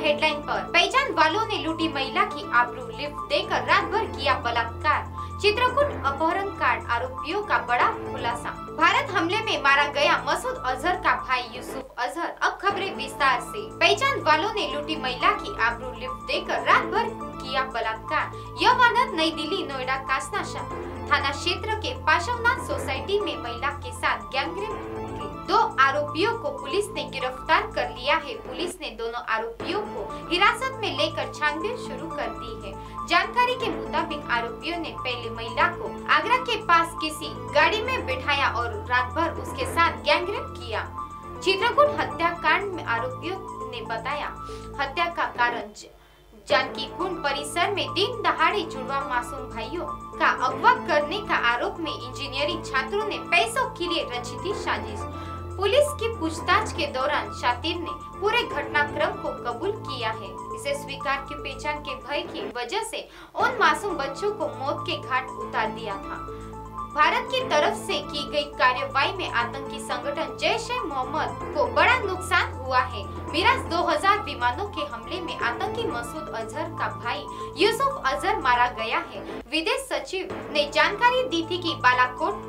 Headline पर। पहचान वालों ने लूटी महिला की आबरू लिफ्ट देकर रात भर किया बलात्कार। चित्रकूट अपहरण कांड आरोपियों का बड़ा खुलासा। भारत हमले में मारा गया मसूद अजहर का भाई यूसुफ अजहर, अब खबरें विस्तार से। पहचान वालों ने लूटी महिला की आबरू लिफ्ट देकर रात भर किया बलात्कार। यह वारदात नई दिल्ली, नोएडा कासनाशा थाना क्षेत्र के पाशवनाथ सोसाइटी में महिला के साथ गैंगरेप। आरोपियों को पुलिस ने गिरफ़्तार कर लिया है। पुलिस ने दोनों आरोपियों को हिरासत में लेकर छानबीन शुरू कर दी है। जानकारी के मुताबिक आरोपियों ने पहले महिला को आगरा के पास किसी गाड़ी में बिठाया और रात भर उसके साथ गैंगरेप किया। चित्रकूट हत्याकांड में आरोपियों ने बताया, हत्या का कारण जानकी कुंड परिसर में दिन दहाड़े जुड़वा मासूम भाइयों का अगवा करने का आरोप में इंजीनियरिंग छात्रों ने पैसों के लिए रची थी साजिश। पुलिस की पूछताछ के दौरान शातिर ने पूरे घटनाक्रम को कबूल किया है। इसे स्वीकार की पहचान के भय की वजह से उन मासूम बच्चों को मौत के घाट उतार दिया था। भारत की तरफ़ से की गई कार्रवाई में आतंकी संगठन जैश ए मोहम्मद को बड़ा नुकसान हुआ है। मिराज 2000 विमानों के हमले में आतंकी मसूद अजहर का भाई यूसुफ अजहर मारा गया है। विदेश सचिव ने जानकारी दी थी कि बालाकोट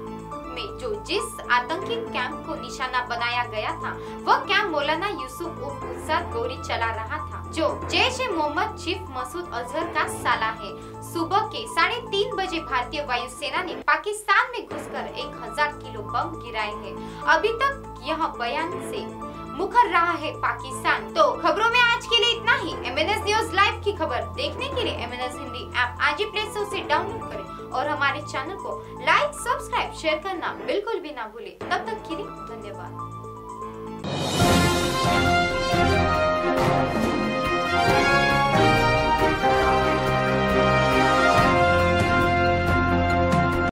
जिस आतंकी कैंप को निशाना बनाया गया था, वह कैंप मौलाना यूसुफ उफ गौरी चला रहा था, जो जैश ए मोहम्मद चीफ मसूद अजहर का साला है। सुबह के साढ़े तीन बजे भारतीय वायुसेना ने पाकिस्तान में घुसकर एक हज़ार किलो बम गिराए हैं। अभी तक यह बयान से मुखर रहा है पाकिस्तान। तो खबरों में आज के लिए इतना ही। M N S news live की खबर देखने के लिए एमएनएस हिंदी ऐप आज ही प्ले स्टोर से डाउनलोड करें। और हमारे चैनल को लाइक, सब्सक्राइब, शेयर करना बिल्कुल भी ना भूले। तब तक के लिए